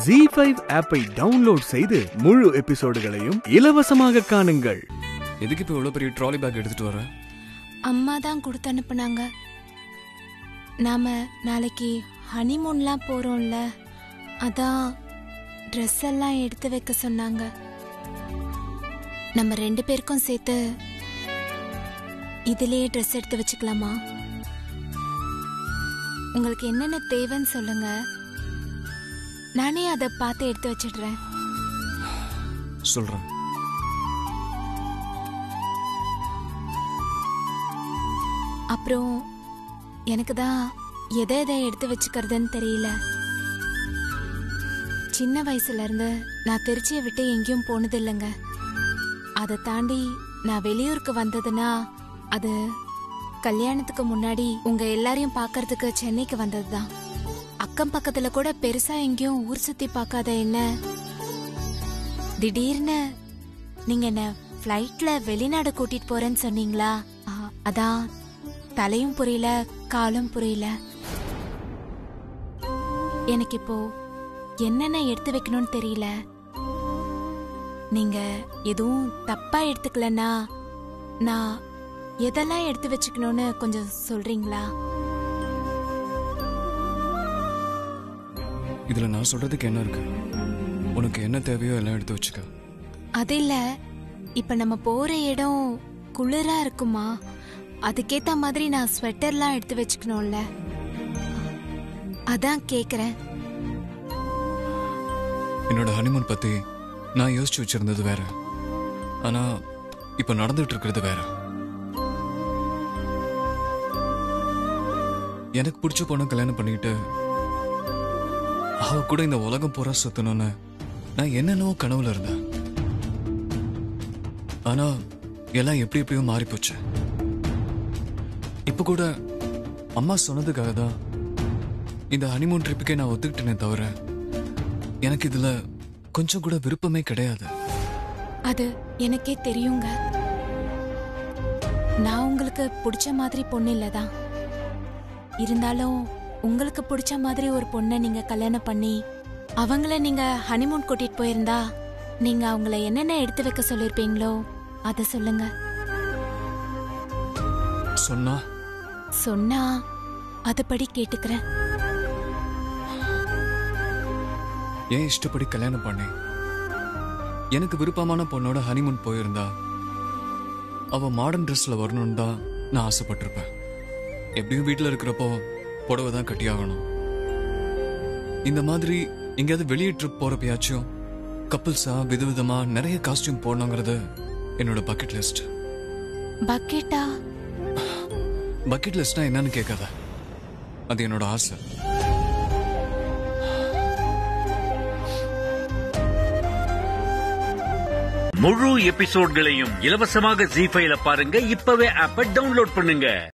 G five ஆப்பை download செய்து முழு எபிசோடுகளையும் இலவசமாக காணுங்கள். எதுக்கு இப்போ இவ்வளோ பெரிய ட்ராலி பேக் எடுத்துட்டு வர? அம்மா தான் கொடுத்து அனுப்புனாங்க. நாம நாளைக்கு ஹனிமூன்லாம் போறோம்ல அதான் ட்ரெஸ் எல்லாம் எடுத்து வைக்க சொன்னாங்க. நம்ம ரெண்டு பேருக்கும் சேர்த்து இதுலயே ட்ரெஸ் எடுத்து வச்சுக்கலாமா? உங்களுக்கு என்னென்ன தேவைன்னு சொல்லுங்க. நானே அதை பார்த்து எடுத்து வச்சிடுறேன். சொல்கிறேன் அப்புறம் எனக்கு தான் எதை எதை எடுத்து வச்சுக்கிறதுன்னு தெரியல. சின்ன வயசுல இருந்து நான் திருச்சியை விட்டு எங்கேயும் போனது இல்லைங்க. அதை தாண்டி நான் வெளியூருக்கு வந்ததுன்னா அது கல்யாணத்துக்கு முன்னாடி உங்க எல்லாரையும் பார்க்கறதுக்கு சென்னைக்கு வந்ததுதான். அக்கம் பக்கத்துல கூட பெருசா எங்கேயும் ஊர் சுத்தி பார்க்காத என்ன? திடீர்னு நீங்க என்ன ஃப்ளைட்ல வெளிநாடு கூட்டிட்டு போறேன்னு சொன்னீங்களா? அதான். தலையும் புரியல காலும் புரியல. எனக்கு இப்போ என்னென்ன எடுத்து வைக்கணும்னு தெரியல. நீங்க எதுவும் தப்பா எடுத்துக்கலன்னா நான் எதெல்லாம் எடுத்து வச்சுக்கணும்னு கொஞ்சம் சொல்றீங்களா? இதில் நான் சொல்கிறதுக்கு என்ன இருக்கு? உனக்கு என்ன தேவையோ எல்லாம் எடுத்து வச்சுக்க. அது இல்ல. இப்ப நம்ம போற இடம் குளிரா இருக்குமா? அதுக்கேத்த மாதிரி நான் ஸ்வெட்டர்லாம் எடுத்து வச்சுக்கணும்ல. அதான் கேக்குறேன். என்னோட ஹனிமூன் பற்றி நான் யோசிச்சு வச்சிருந்தது வேற. ஆனால் இப்போ நடந்துட்டு இருக்கிறது வேற. எனக்கு பிடிச்ச பொண்ணை கல்யாணம் பண்ணிக்கிட்டு அவ கூட இந்த உலகம் பூரா சுத்தணும்னு நான் என்னென்னவோ கனவுல இருந்தேன். ஆனா எல்லாம் எப்படி எப்படியோ மாறி போச்சு. இப்ப கூட அம்மா சொன்னதுக்காக தான் இந்த ஹனிமூன் ட்ரிப்புக்கே நான் ஒத்துக்கிட்டேனே தவிர எனக்கு இதுல கொஞ்சம் கூட விருப்பமே கிடையாது. அது எனக்கே தெரியுங்க. நான் உங்களுக்கு பிடிச்ச மாதிரி பொண்ணு இல்லதான். இருந்தாலும் உங்களுக்கு பிடிச்ச மாதிரி ஒரு பொண்ணை நீங்க கல்யாணம் பண்ணி அவங்கள நீங்க ஹனிமூன் கூட்டிட்டு போயிருந்தா நீங்க அவங்கள என்னென்ன எடுத்து வைக்க சொல்லிருப்பீங்களோ அத சொல்லுங்க. சொன்னா? சொன்னா அதுபடி கேட்டுக்கிறேன். ஏன் இஷ்டப்படி கல்யாணம் பண்ணி? எனக்கு விருப்பமான பொண்ணோட ஹனிமூன் போயிருந்தா அவ மாடர்ன் ட்ரெஸ்ல வரணும்னு தான் நான் ஆசைப்பட்டிருப்பேன். எப்படியும் வீட்டில் இருக்கிறப்போ புடவை தான் கட்டியாகணும். இந்த மாதிரி எங்கேயாவது வெளியே ட்ரிப் போறப்பயாச்சும் கப்புள்ஸா விதவிதமா நிறைய காஸ்டியூம் போடணுங்கிறது என்னோட பக்கெட் லிஸ்ட் பக்கெட்டா பக்கெட் லிஸ்ட்னா என்னன்னு கேட்காத. அது என்னோட ஆசை. முழு எபிசோட்களையும் இலவசமாக ஜி ஃபைல பாருங்க. இப்பவே ஆப்ப டவுன்லோட் பண்ணுங்க.